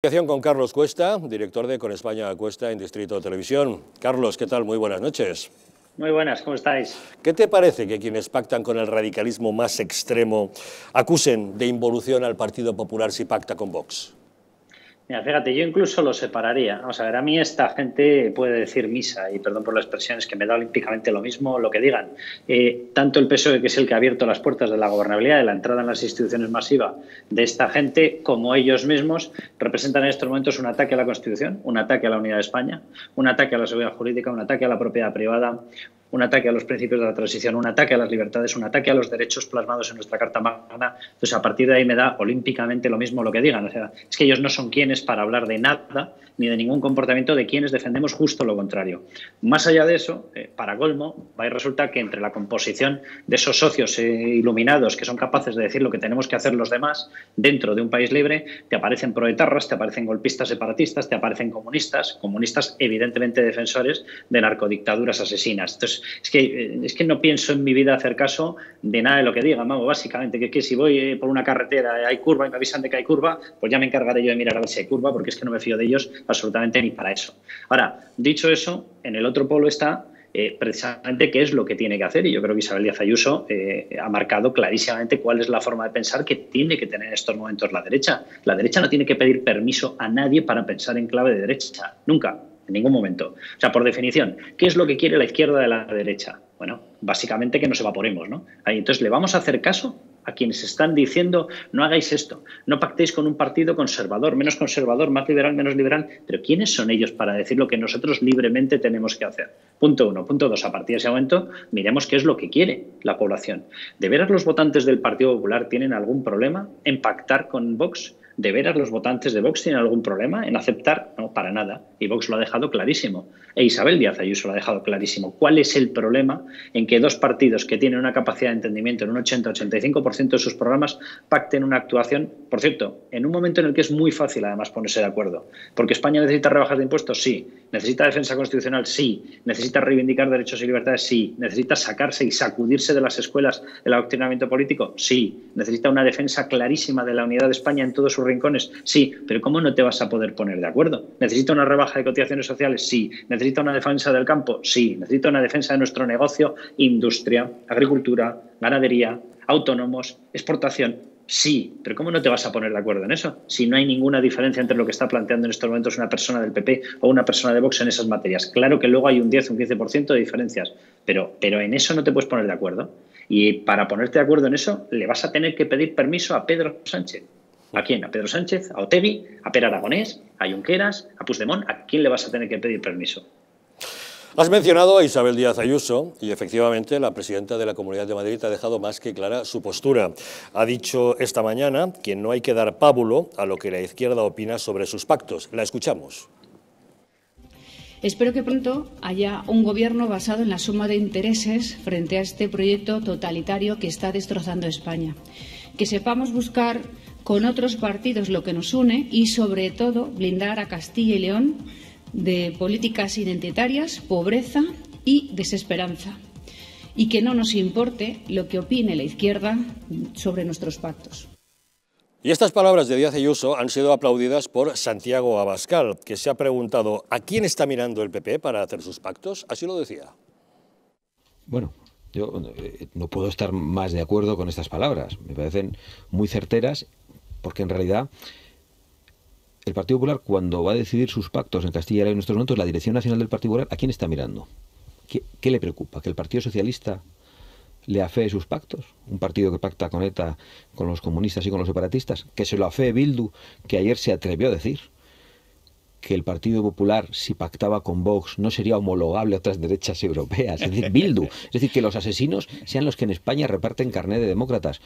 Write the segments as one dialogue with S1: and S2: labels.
S1: con Carlos Cuesta, director de Con España Cuesta en Distrito Televisión. Carlos, ¿qué tal? Muy buenas noches.
S2: Muy buenas, ¿cómo estáis?
S1: ¿Qué te parece que quienes pactan con el radicalismo más extremo acusen de involución al Partido Popular si pacta con Vox?
S2: Mira, fíjate, yo incluso lo separaría. Vamos a ver, a mí esta gente puede decir misa, y perdón por la expresión, es que me da olímpicamente lo mismo lo que digan. Eh, tanto el PSOE, que es el que ha abierto las puertas de la gobernabilidad, de la entrada en las instituciones masiva de esta gente, como ellos mismos, representan en estos momentos un ataque a la Constitución, un ataque a la unidad de España, un ataque a la seguridad jurídica, un ataque a la propiedad privada, un ataque a los principios de la transición, un ataque a las libertades, un ataque a los derechos plasmados en nuestra Carta Magna. Entonces, a partir de ahí me da olímpicamente lo mismo lo que digan. O sea, es que ellos no son quienes para hablar de nada ni de ningún comportamiento de quienes defendemos justo lo contrario. Más allá de eso, eh, para colmo, va y resulta que entre la composición de esos socios eh, iluminados que son capaces de decir lo que tenemos que hacer los demás dentro de un país libre, te aparecen proetarras, te aparecen golpistas separatistas, te aparecen comunistas, comunistas evidentemente defensores de narcodictaduras asesinas. Entonces, es que, eh, es que no pienso en mi vida hacer caso de nada de lo que diga, Mago, básicamente, que, que si voy por una carretera hay curva y me avisan de que hay curva, pues ya me encargaré yo de mirar a ver si hay curva, porque es que no me fío de ellos absolutamente ni para eso. Ahora, dicho eso, en el otro polo está eh, precisamente qué es lo que tiene que hacer. Y yo creo que Isabel Díaz Ayuso eh, ha marcado clarísimamente cuál es la forma de pensar que tiene que tener en estos momentos la derecha. La derecha no tiene que pedir permiso a nadie para pensar en clave de derecha. Nunca, en ningún momento. O sea, por definición, ¿qué es lo que quiere la izquierda de la derecha? Bueno, básicamente que nos evaporemos, ¿no? Entonces, ¿le vamos a hacer caso? a quienes están diciendo no hagáis esto, no pactéis con un partido conservador, menos conservador, más liberal, menos liberal, pero ¿quiénes son ellos para decir lo que nosotros libremente tenemos que hacer? Punto uno. Punto dos, a partir de ese momento miremos qué es lo que quiere la población. ¿De veras los votantes del Partido Popular tienen algún problema en pactar con Vox? ¿De veras los votantes de Vox tienen algún problema en aceptar? No, para nada. Y Vox lo ha dejado clarísimo. E Isabel Díaz Ayuso lo ha dejado clarísimo. ¿Cuál es el problema en que dos partidos que tienen una capacidad de entendimiento en un 80-85% de sus programas pacten una actuación, por cierto, en un momento en el que es muy fácil además ponerse de acuerdo? Porque España necesita rebajas de impuestos, sí. Necesita defensa constitucional, sí. Necesita reivindicar derechos y libertades, sí. Necesita sacarse y sacudirse de las escuelas el adoctrinamiento político, sí. Necesita una defensa clarísima de la unidad de España en todos sus rincones? Sí, pero ¿cómo no te vas a poder poner de acuerdo? ¿Necesita una rebaja de cotizaciones sociales? Sí. ¿Necesita una defensa del campo? Sí. ¿Necesita una defensa de nuestro negocio, industria, agricultura, ganadería, autónomos, exportación? Sí, pero ¿cómo no te vas a poner de acuerdo en eso? Si no hay ninguna diferencia entre lo que está planteando en estos momentos una persona del PP o una persona de Vox en esas materias. Claro que luego hay un 10, un 15% de diferencias, pero, pero en eso no te puedes poner de acuerdo. Y para ponerte de acuerdo en eso, le vas a tener que pedir permiso a Pedro Sánchez. ¿A quién? ¿A Pedro Sánchez? ¿A Otegui? ¿A Per Aragonés? ¿A Junqueras? ¿A Puigdemont? ¿A quién le vas a tener que pedir permiso?
S1: Has mencionado a Isabel Díaz Ayuso y efectivamente la presidenta de la Comunidad de Madrid ha dejado más que clara su postura. Ha dicho esta mañana que no hay que dar pábulo a lo que la izquierda opina sobre sus pactos. La escuchamos.
S3: Espero que pronto haya un gobierno basado en la suma de intereses frente a este proyecto totalitario que está destrozando España. Que sepamos buscar con otros partidos lo que nos une y, sobre todo, blindar a Castilla y León de políticas identitarias, pobreza y desesperanza. Y que no nos importe lo que opine la izquierda sobre nuestros pactos.
S1: Y estas palabras de Díaz Ayuso han sido aplaudidas por Santiago Abascal, que se ha preguntado ¿a quién está mirando el PP para hacer sus pactos? Así lo decía.
S4: Bueno, yo eh, no puedo estar más de acuerdo con estas palabras. Me parecen muy certeras porque en realidad el Partido Popular, cuando va a decidir sus pactos en Castilla y León en estos momentos, la Dirección Nacional del Partido Popular, ¿a quién está mirando? ¿Qué, le preocupa? ¿Que el Partido Socialista le afee sus pactos? Un partido que pacta con ETA, con los comunistas y con los separatistas. Que se lo afee Bildu, que ayer se atrevió a decir que el Partido Popular, si pactaba con Vox, no sería homologable a otras derechas europeas. Es decir, Bildu. Es decir, que los asesinos sean los que en España reparten carnet de demócratas.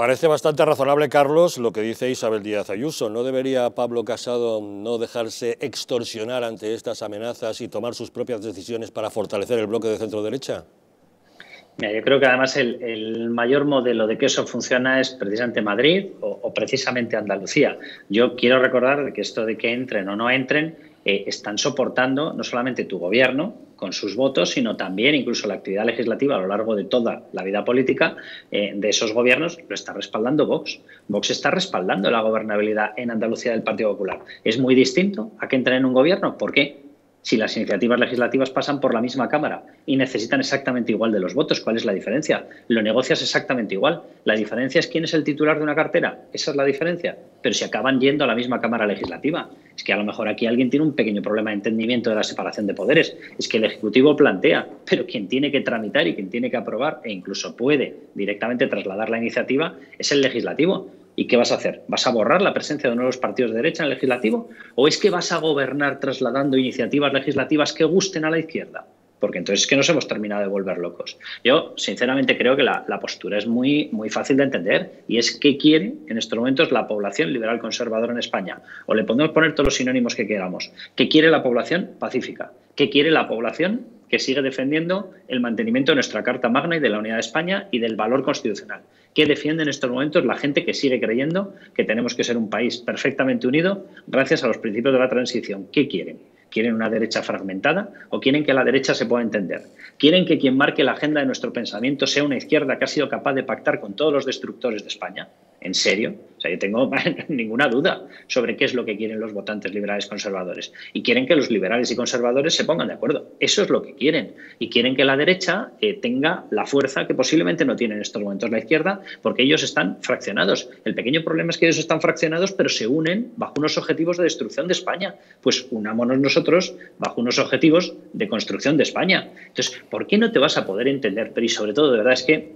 S1: Parece bastante razonable, Carlos, lo que dice Isabel Díaz Ayuso. ¿No debería Pablo Casado no dejarse extorsionar ante estas amenazas y tomar sus propias decisiones para fortalecer el bloque de centro-derecha?
S2: yo creo que además el, mayor modelo de que eso funciona es precisamente Madrid o, precisamente Andalucía. Yo quiero recordar que esto de que entren o no entren eh, están soportando no solamente tu gobierno, con sus votos, sino también incluso la actividad legislativa a lo largo de toda la vida política eh, de esos gobiernos lo está respaldando Vox. Vox está respaldando la gobernabilidad en Andalucía del Partido Popular. Es muy distinto a que entren en un gobierno. ¿Por qué? Si las iniciativas legislativas pasan por la misma Cámara y necesitan exactamente igual de los votos. ¿Cuál es la diferencia? Lo negocias exactamente igual. La diferencia es quién es el titular de una cartera. Esa es la diferencia. Pero si acaban yendo a la misma Cámara legislativa. Es que a lo mejor aquí alguien tiene un pequeño problema de entendimiento de la separación de poderes. Es que el Ejecutivo plantea, pero quien tiene que tramitar y quien tiene que aprobar e incluso puede directamente trasladar la iniciativa es el Legislativo. ¿Y qué vas a hacer? ¿Vas a borrar la presencia de nuevos partidos de derecha en el legislativo? ¿O es que vas a gobernar trasladando iniciativas legislativas que gusten a la izquierda? Porque entonces es que nos hemos terminado de volver locos. Yo, sinceramente, creo que la, postura es muy, muy fácil de entender y es qué quiere en estos momentos la población liberal conservadora en España. O le podemos poner todos los sinónimos que queramos. ¿Qué quiere la población pacífica? ¿Qué quiere la población que sigue defendiendo el mantenimiento de nuestra Carta Magna y de la unidad de España y del valor constitucional. ¿Qué defiende en estos momentos la gente que sigue creyendo que tenemos que ser un país perfectamente unido gracias a los principios de la transición? ¿Qué quieren? ¿Quieren una derecha fragmentada o quieren que la derecha se pueda entender? ¿Quieren que quien marque la agenda de nuestro pensamiento sea una izquierda que ha sido capaz de pactar con todos los destructores de España? ¿En serio? O sea, yo tengo ninguna duda sobre qué es lo que quieren los votantes liberales conservadores. Y quieren que los liberales y conservadores se pongan de acuerdo. Eso es lo que quieren. Y quieren que la derecha eh, tenga la fuerza que posiblemente no tiene en estos momentos la izquierda, porque ellos están fraccionados. El pequeño problema es que ellos están fraccionados, pero se unen bajo unos objetivos de destrucción de España. Pues unámonos nosotros bajo unos objetivos de construcción de España. Entonces, ¿por qué no te vas a poder entender? Pero y sobre todo, de verdad, es que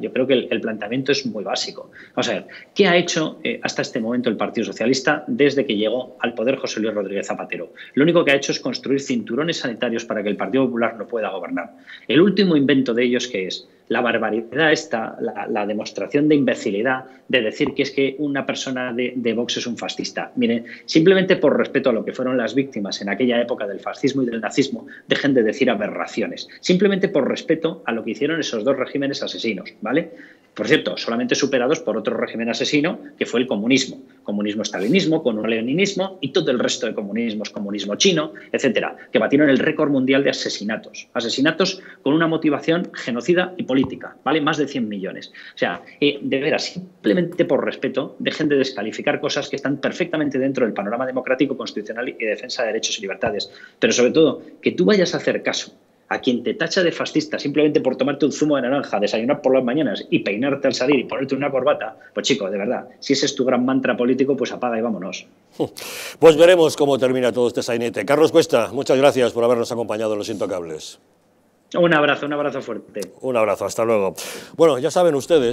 S2: yo creo que el, el planteamiento es muy básico. Vamos a ver, ¿qué ha hecho eh, hasta este momento el Partido Socialista desde que llegó al poder José Luis Rodríguez Zapatero. Lo único que ha hecho es construir cinturones sanitarios para que el Partido Popular no pueda gobernar. El último invento de ellos que es la barbaridad esta, la, demostración de imbecilidad de decir que es que una persona de, de, Vox es un fascista. Miren, simplemente por respeto a lo que fueron las víctimas en aquella época del fascismo y del nazismo, dejen de decir aberraciones. Simplemente por respeto a lo que hicieron esos dos regímenes asesinos, ¿vale? Por cierto, solamente superados por otro régimen asesino que fue el comunismo. Comunismo-estalinismo, leninismo y todo el resto de comunismos, comunismo chino, etcétera, que batieron el récord mundial de asesinatos. Asesinatos con una motivación genocida y política, ¿vale? Más de 100 millones. O sea, eh, de veras, simplemente por respeto, dejen de descalificar cosas que están perfectamente dentro del panorama democrático, constitucional y de defensa de derechos y libertades. Pero sobre todo, que tú vayas a hacer caso a quien te tacha de fascista simplemente por tomarte un zumo de naranja, desayunar por las mañanas y peinarte al salir y ponerte una corbata, pues chico, de verdad, si ese es tu gran mantra político, pues apaga y vámonos.
S1: Pues veremos cómo termina todo este sainete. Carlos Cuesta, muchas gracias por habernos acompañado en Los Intocables.
S2: Un abrazo, un abrazo fuerte.
S1: Un abrazo, hasta luego. Bueno, ya saben ustedes